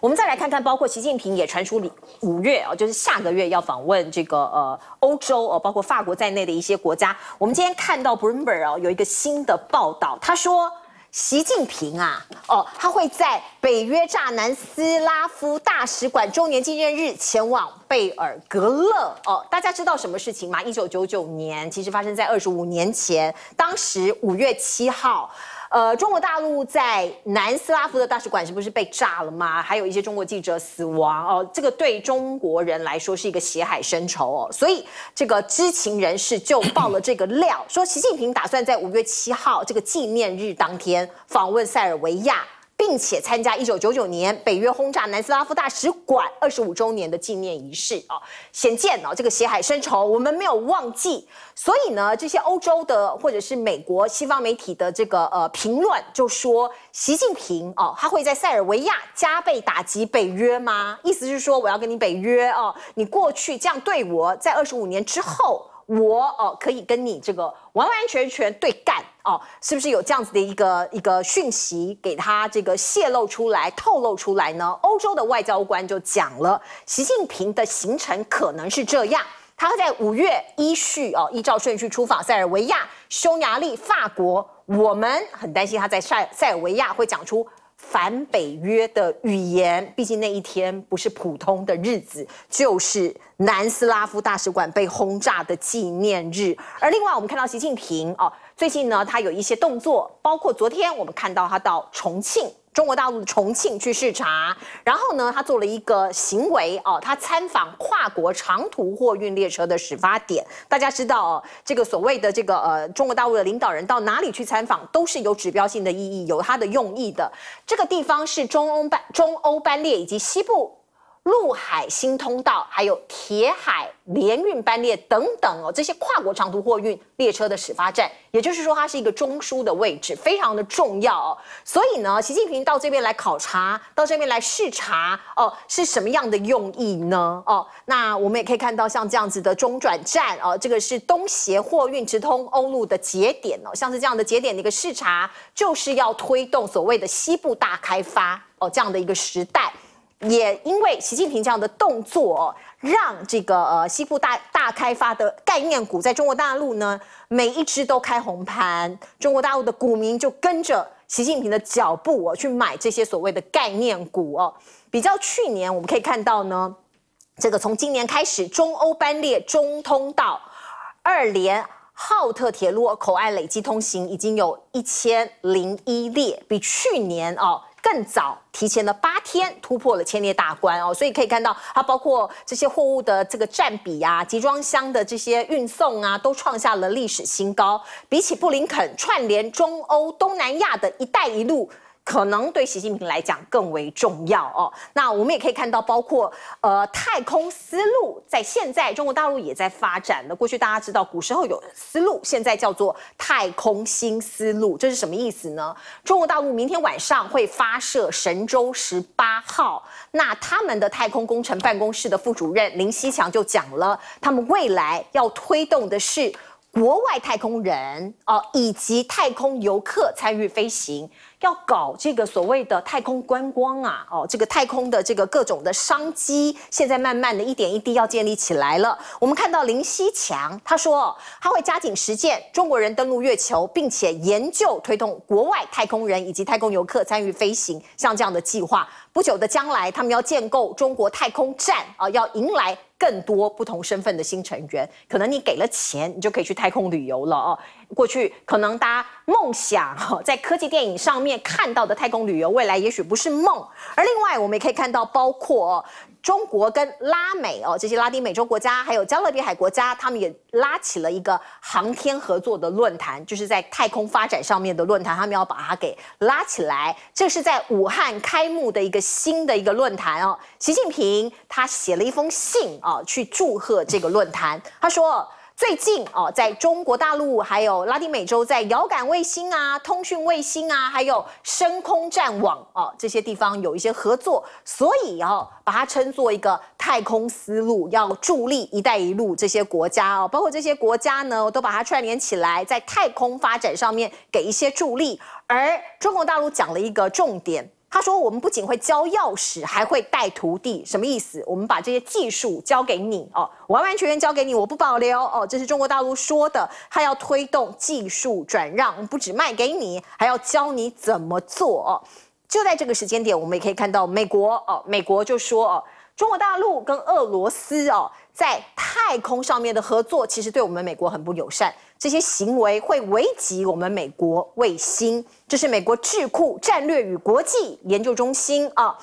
我们再来看看，包括习近平也传出五月哦，就是下个月要访问这个呃欧洲哦，包括法国在内的一些国家。我们今天看到 Bloomberg 哦有一个新的报道，他说习近平啊哦，他会在北约乍南斯拉夫大使馆周年纪念日前往贝尔格勒哦。大家知道什么事情吗？一九九九年，其实发生在二十五年前，当时五月七号。呃，中国大陆在南斯拉夫的大使馆是不是被炸了吗？还有一些中国记者死亡哦，这个对中国人来说是一个血海深仇哦，所以这个知情人士就爆了这个料，说习近平打算在五月七号这个纪念日当天访问塞尔维亚。并且参加一九九九年北约轰炸南斯拉夫大使馆二十五周年的纪念仪式啊，显见哦，这个血海深仇我们没有忘记，所以呢，这些欧洲的或者是美国西方媒体的这个呃评论就说，习近平哦，他会在塞尔维亚加倍打击北约吗？意思是说我要跟你北约哦，你过去这样对我，在二十五年之后。我哦，可以跟你这个完完全全对干哦，是不是有这样子的一个一个讯息给他这个泄露出来、透露出来呢？欧洲的外交官就讲了，习近平的行程可能是这样：他会在五月一序哦，依照顺序出访塞尔维亚、匈牙利、法国。我们很担心他在塞塞尔维亚会讲出。反北约的语言，毕竟那一天不是普通的日子，就是南斯拉夫大使馆被轰炸的纪念日。而另外，我们看到习近平哦，最近呢，他有一些动作，包括昨天我们看到他到重庆。中国大陆的重庆去视察，然后呢，他做了一个行为哦，他参访跨国长途货运列车的始发点。大家知道哦，这个所谓的这个呃，中国大陆的领导人到哪里去参访，都是有指标性的意义，有他的用意的。这个地方是中欧班中欧班列以及西部。陆海新通道，还有铁海联运班列等等哦，这些跨国长途货运列车的始发站，也就是说，它是一个中枢的位置，非常的重要哦。所以呢，习近平到这边来考察，到这边来视察哦，是什么样的用意呢？哦，那我们也可以看到像这样子的中转站哦，这个是东协货运直通欧陆的节点哦，像是这样的节点的一个视察，就是要推动所谓的西部大开发哦，这样的一个时代。也因为习近平这样的动作，让这个呃西部大大开发的概念股在中国大陆呢，每一只都开红盘，中国大陆的股民就跟着习近平的脚步哦去买这些所谓的概念股哦。比较去年我们可以看到呢，这个从今年开始，中欧班列中通道、二连浩特铁路口岸累计通行已经有一千零一列，比去年哦。更早提前了八天突破了千列大关哦，所以可以看到它包括这些货物的这个占比啊，集装箱的这些运送啊，都创下了历史新高。比起布林肯串联中欧、东南亚的一带一路。可能对习近平来讲更为重要哦。那我们也可以看到，包括呃太空思路，在现在中国大陆也在发展的。过去大家知道古时候有思路，现在叫做太空新思路，这是什么意思呢？中国大陆明天晚上会发射神舟十八号，那他们的太空工程办公室的副主任林希强就讲了，他们未来要推动的是。国外太空人哦，以及太空游客参与飞行，要搞这个所谓的太空观光啊，哦，这个太空的这个各种的商机，现在慢慢的一点一滴要建立起来了。我们看到林希强他说，他会加紧实践中国人登陆月球，并且研究推动国外太空人以及太空游客参与飞行，像这样的计划。不久的将来，他们要建构中国太空站啊，要迎来。更多不同身份的新成员，可能你给了钱，你就可以去太空旅游了哦。过去可能大家梦想哈，在科技电影上面看到的太空旅游，未来也许不是梦。而另外，我们也可以看到，包括中国跟拉美哦这些拉丁美洲国家，还有加勒比海国家，他们也拉起了一个航天合作的论坛，就是在太空发展上面的论坛，他们要把它给拉起来。这是在武汉开幕的一个新的一个论坛哦。习近平他写了一封信啊，去祝贺这个论坛，他说。最近哦，在中国大陆还有拉丁美洲，在遥感卫星啊、通讯卫星啊，还有深空战网哦这些地方有一些合作，所以哦把它称作一个太空思路，要助力“一带一路”这些国家哦，包括这些国家呢，都把它串联起来，在太空发展上面给一些助力。而中国大陆讲了一个重点。他说：“我们不仅会教钥匙，还会带徒弟。什么意思？我们把这些技术交给你哦，完完全全交给你，我不保留哦。这是中国大陆说的，他要推动技术转让，不只卖给你，还要教你怎么做哦。就在这个时间点，我们也可以看到美国哦，美国就说哦，中国大陆跟俄罗斯哦，在太空上面的合作，其实对我们美国很不友善。”这些行为会危及我们美国卫星，这是美国智库战略与国际研究中心啊，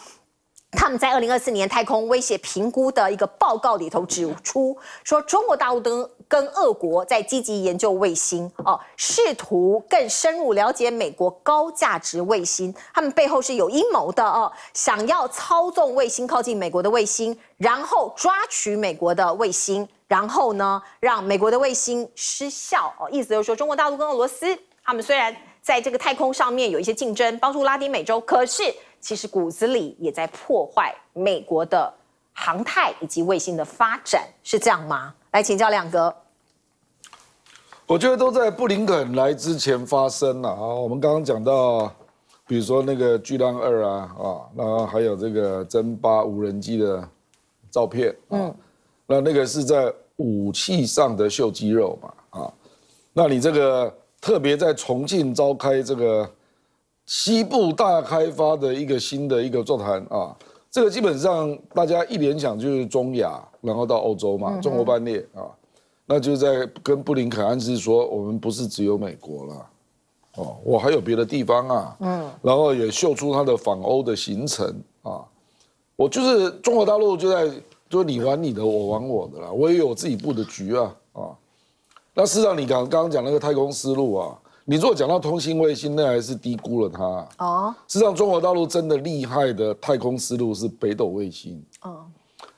他们在二零二四年太空威胁评估的一个报告里头指出，说中国大陆跟跟俄国在积极研究卫星哦，试图更深入了解美国高价值卫星，他们背后是有阴谋的哦，想要操纵卫星靠近美国的卫星，然后抓取美国的卫星。然后呢，让美国的卫星失效哦，意思就是说，中国大陆跟俄罗斯，他们虽然在这个太空上面有一些竞争，帮助拉丁美洲，可是其实骨子里也在破坏美国的航太以及卫星的发展，是这样吗？来请教亮哥。我觉得都在布林肯来之前发生了啊。我们刚刚讲到，比如说那个巨浪二啊啊，然后还有这个真八无人机的照片，嗯。那那个是在武器上的秀肌肉嘛啊？那你这个特别在重庆召开这个西部大开发的一个新的一个座谈啊，这个基本上大家一联想就是中亚，然后到欧洲嘛，中国班列啊，那就在跟布林肯暗示说，我们不是只有美国了，哦，我还有别的地方啊，嗯，然后也秀出他的访欧的行程啊，我就是中国大陆就在。就你玩你的，我玩我的啦。我也有自己布的局啊啊。那事实上，你刚刚刚讲那个太空思路啊，你如果讲到通信卫星，那还是低估了它哦。事实上，中国大陆真的厉害的太空思路是北斗卫星哦。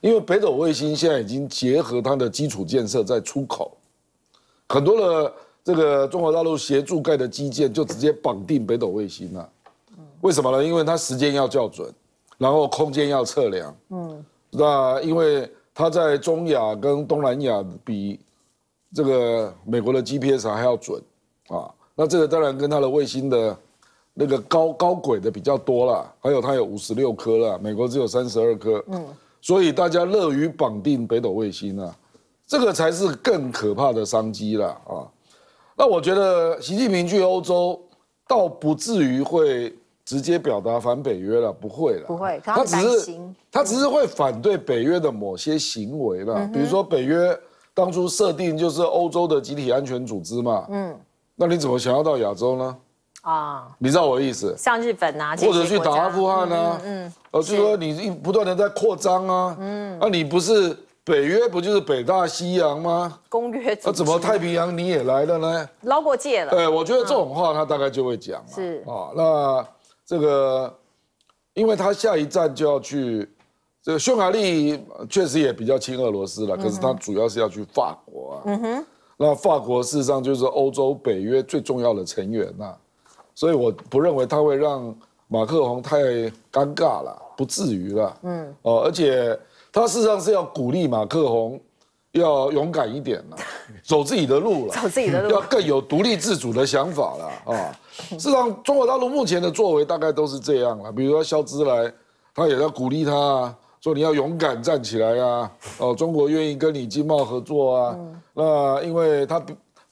因为北斗卫星现在已经结合它的基础建设在出口，很多的这个中国大陆协助盖的基建就直接绑定北斗卫星了。为什么呢？因为它时间要校准，然后空间要测量。嗯。那因为它在中亚跟东南亚比这个美国的 GPS 还要准啊，那这个当然跟它的卫星的那个高高轨的比较多了，还有它有五十六颗了，美国只有三十二颗，嗯，所以大家乐于绑定北斗卫星啊，这个才是更可怕的商机了啊。那我觉得习近平去欧洲倒不至于会。直接表达反北约了，不会了，不会，他只是他只是会反对北约的某些行为了，比如说北约当初设定就是欧洲的集体安全组织嘛，嗯，那你怎么想要到亚洲呢？啊，你知道我的意思？像日本啊，或者去打阿富汗啊，嗯，呃，就说你不断的在扩张啊，嗯，那你不是北约不就是北大西洋吗？公约，那怎么太平洋你也来了呢？捞过界了。对，我觉得这种话他大概就会讲，是啊，那。这个，因为他下一站就要去，这个匈牙利确实也比较亲俄罗斯了，可是他主要是要去法国啊。嗯哼，那法国事实上就是欧洲北约最重要的成员呐，所以我不认为他会让马克宏太尴尬了，不至于了。嗯，哦，而且他事实上是要鼓励马克宏。要勇敢一点了，走自己的路了，走自己的路，要更有独立自主的想法了啊！事实上，中国大陆目前的作为大概都是这样了。比如说肖兹来，他也要鼓励他，啊，说你要勇敢站起来啊！哦，中国愿意跟你经贸合作啊。那因为他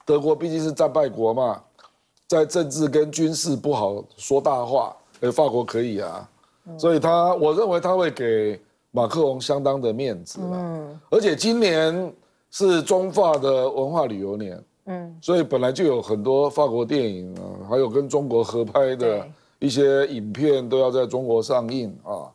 德国毕竟是战败国嘛，在政治跟军事不好说大话，而法国可以啊，所以他我认为他会给。马克龙相当的面子嗯，而且今年是中法的文化旅游年，嗯，所以本来就有很多法国电影啊，还有跟中国合拍的一些影片都要在中国上映啊，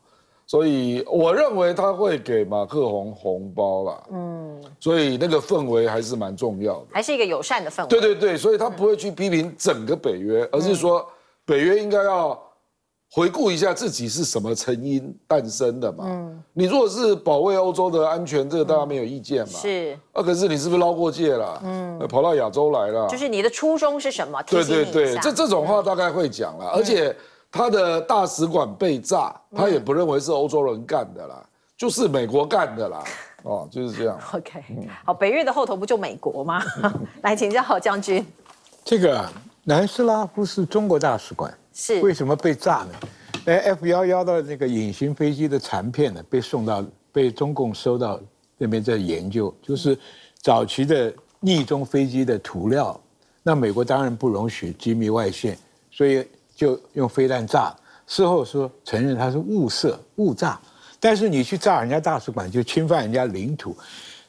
所以我认为他会给马克宏红包啦，嗯，所以那个氛围还是蛮重要的，还是一个友善的氛围，对对对，所以他不会去批评整个北约，而是说北约应该要。回顾一下自己是什么成因诞生的嘛？嗯，你如果是保卫欧洲的安全，这个大家没有意见嘛？是。啊，可是你是不是捞过界了？嗯，跑到亚洲来了。就是你的初衷是什么？对对对，这这种话大概会讲了。而且他的大使馆被炸，他也不认为是欧洲人干的啦，就是美国干的啦。哦，就是这样。OK，好，北约的后头不就美国吗？来请教郝将军。这个南斯拉夫是中国大使馆。是为什么被炸呢？哎，F 幺幺的那个隐形飞机的残片呢，被送到被中共收到那边在研究，就是早期的逆中飞机的涂料。那美国当然不容许机密外泄，所以就用飞弹炸。事后说承认它是误射误炸，但是你去炸人家大使馆，就侵犯人家领土。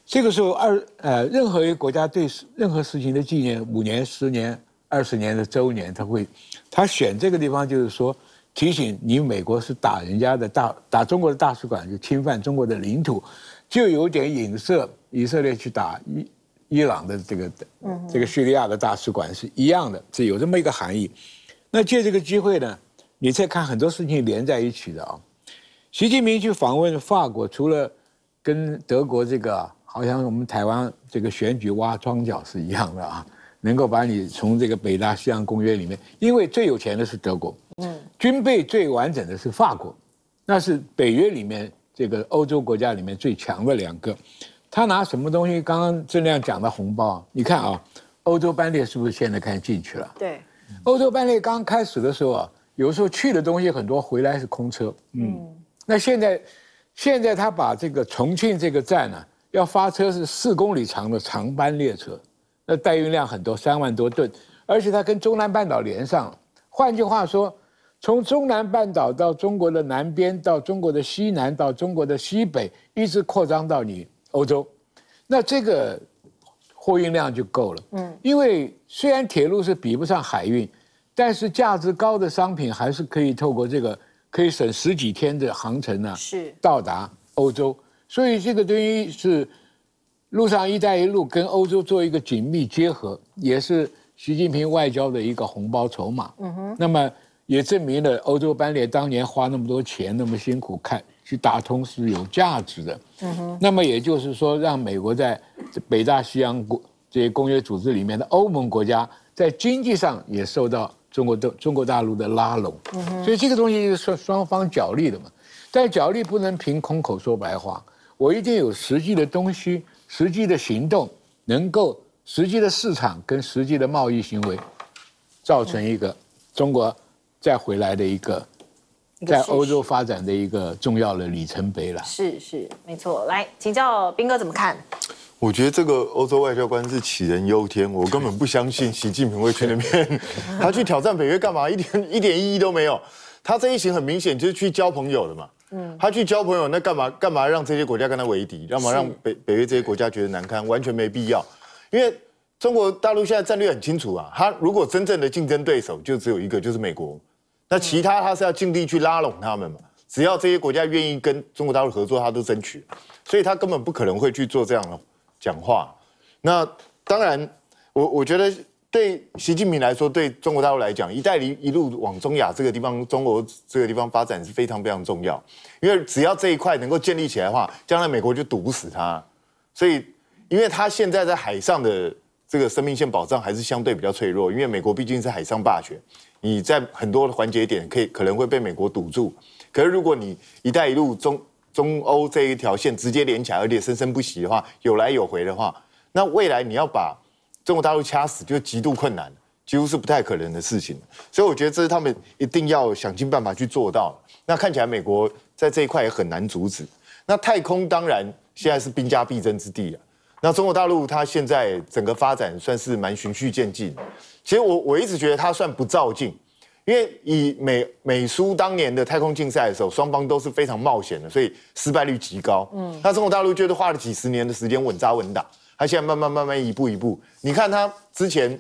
这个时候二呃，任何一个国家对任何事情的纪念，五年、十年、二十年的周年，他会他选这个地方，就是说提醒你，美国是打人家的大打中国的大使馆，就侵犯中国的领土，就有点影射以色列去打伊伊朗的这个这个叙利亚的大使馆是一样的，是有这么一个含义。那借这个机会呢，你再看很多事情连在一起的啊。习近平去访问法国，除了跟德国这个。好像我们台湾这个选举挖庄脚是一样的啊，能够把你从这个北大西洋公约里面，因为最有钱的是德国，嗯，军备最完整的是法国，那是北约里面这个欧洲国家里面最强的两个。他拿什么东西？刚刚郑亮讲的红包，你看啊，欧洲班列是不是现在开始进去了？对，欧洲班列刚开始的时候啊，有时候去的东西很多，回来是空车，嗯，那现在现在他把这个重庆这个站呢。要发车是四公里长的长班列车，那载运量很多，三万多吨，而且它跟中南半岛连上。换句话说，从中南半岛到中国的南边，到中国的西南，到中国的西北，一直扩张到你欧洲，那这个货运量就够了。嗯，因为虽然铁路是比不上海运，但是价值高的商品还是可以透过这个，可以省十几天的航程呢，是到达欧洲。所以这个对于是路上“一带一路”跟欧洲做一个紧密结合，也是习近平外交的一个红包筹码。嗯哼。那么也证明了欧洲班列当年花那么多钱、那么辛苦看去打通是有价值的。嗯哼。那么也就是说，让美国在北大西洋国这些公约组织里面的欧盟国家，在经济上也受到中国的中国大陆的拉拢。嗯。所以这个东西是双双方角力的嘛，但角力不能凭空口说白话。我一定有实际的东西、实际的行动，能够实际的市场跟实际的贸易行为，造成一个中国再回来的一个在欧洲发展的一个重要的里程碑了。是是，没错。来请教斌哥怎么看？我觉得这个欧洲外交官是杞人忧天，我根本不相信习近平会去那边。他去挑战北约干嘛？一点一点意义都没有。他这一行很明显就是去交朋友的嘛。嗯他去交朋友，那干嘛干嘛让这些国家跟他为敌？干嘛让北北约这些国家觉得难堪？完全没必要。因为中国大陆现在战略很清楚啊，他如果真正的竞争对手就只有一个，就是美国。那其他他是要尽力去拉拢他们嘛。只要这些国家愿意跟中国大陆合作，他都争取。所以他根本不可能会去做这样的讲话。那当然，我我觉得。对习近平来说，对中国大陆来讲，一带一路往中亚这个地方、中国这个地方发展是非常非常重要。因为只要这一块能够建立起来的话，将来美国就堵不死它。所以，因为它现在在海上的这个生命线保障还是相对比较脆弱，因为美国毕竟是海上霸权，你在很多的环节点可以可能会被美国堵住。可是如果你一带一路中中欧这一条线直接连起来，而且生生不息的话，有来有回的话，那未来你要把中国大陆掐死就极度困难，几乎是不太可能的事情。所以我觉得这是他们一定要想尽办法去做到。那看起来美国在这一块也很难阻止。那太空当然现在是兵家必争之地啊。那中国大陆它现在整个发展算是蛮循序渐进。其实我我一直觉得它算不照进，因为以美美苏当年的太空竞赛的时候，双方都是非常冒险的，所以失败率极高。嗯，那中国大陆就是花了几十年的时间稳扎稳打。他现在慢慢慢慢一步一步，你看他之前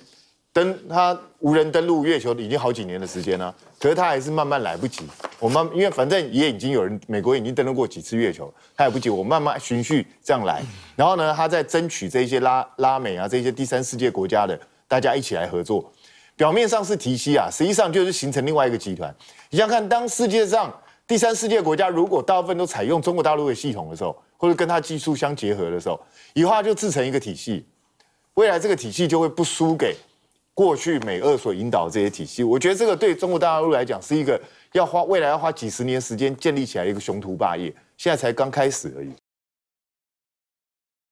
登他无人登陆月球已经好几年的时间了，可是他还是慢慢来不及。我慢，因为反正也已经有人美国已经登陆过几次月球，他也不急。我慢慢循序这样来，然后呢，他在争取这些拉拉美啊这些第三世界国家的大家一起来合作。表面上是提息啊，实际上就是形成另外一个集团。你想看，当世界上第三世界国家如果大部分都采用中国大陆的系统的时候，或者跟它技术相结合的时候，以后它就制成一个体系，未来这个体系就会不输给过去美俄所引导这些体系。我觉得这个对中国大陆来讲是一个要花未来要花几十年时间建立起来一个雄图霸业，现在才刚开始而已。